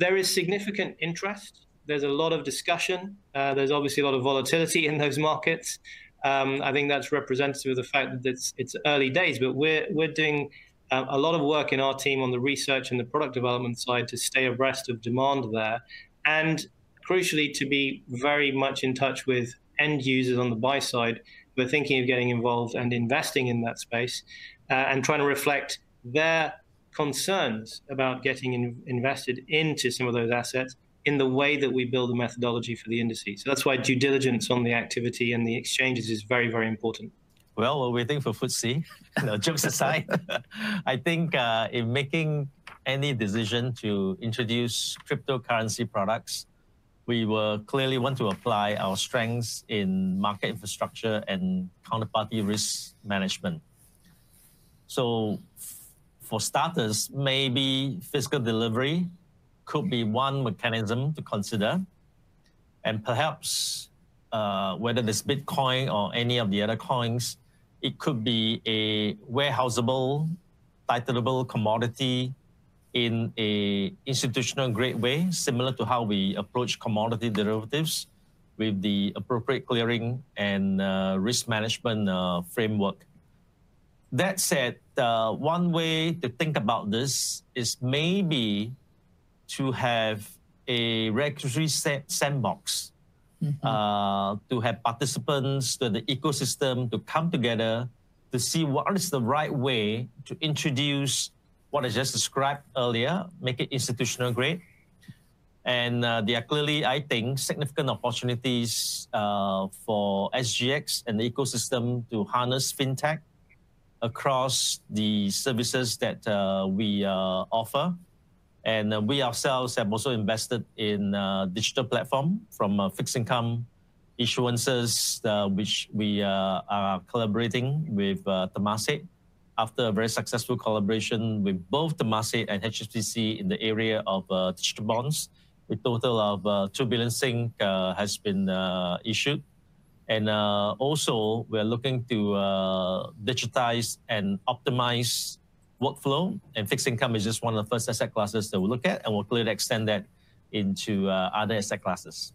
there is significant interest. There's a lot of discussion. Uh, there's obviously a lot of volatility in those markets. Um, I think that's representative of the fact that it's, it's early days, but we're, we're doing uh, a lot of work in our team on the research and the product development side to stay abreast of demand there. And crucially, to be very much in touch with end users on the buy side who are thinking of getting involved and investing in that space uh, and trying to reflect their concerns about getting in, invested into some of those assets in the way that we build the methodology for the indices. So that's why due diligence on the activity and the exchanges is very, very important. Well, we're waiting for FTSE. no, jokes aside, I think uh, in making any decision to introduce cryptocurrency products, we will clearly want to apply our strengths in market infrastructure and counterparty risk management. So for starters, maybe physical delivery could be one mechanism to consider. And perhaps uh, whether it's Bitcoin or any of the other coins, it could be a warehousable, titleable commodity in a institutional grade way, similar to how we approach commodity derivatives with the appropriate clearing and uh, risk management uh, framework. That said, uh, one way to think about this is maybe to have a regulatory sandbox mm-hmm. uh, to have participants, to the ecosystem to come together to see what is the right way to introduce what I just described earlier, make it institutional grade. And uh, there are clearly, I think, significant opportunities uh, for SGX and the ecosystem to harness fintech across the services that uh, we uh, offer. And uh, we ourselves have also invested in uh, digital platform from uh, fixed income issuances, uh, which we are collaborating with Temasek after a very successful collaboration with both Temasek and HSBC in the area of digital bonds. A total of 2 billion Sing has been issued. And also, we're looking to digitize and optimize workflow, and fixed income is just one of the first asset classes that we'll look at, and we'll clearly extend that into uh, other asset classes.